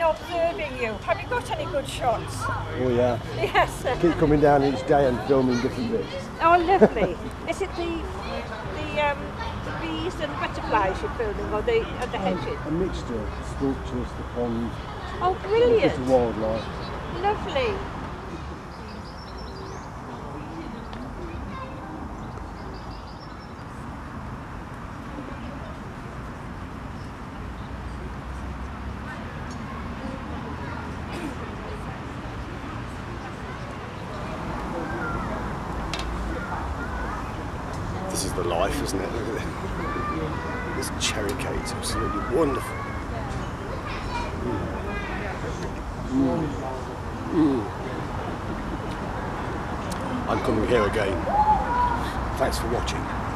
Observing you. Have you got any good shots? Oh yeah. Yes. Keep coming down each day and filming different bits. Oh, lovely. Is it the the um the bees and butterflies you're filming, or the or the hedges? A mixture, sculptures, the pond, Oh, brilliant! the wildlife. Lovely. Life, isn't it? This. Cherry cake's absolutely wonderful. Mm. Mm. I'm coming here again. Thanks for watching.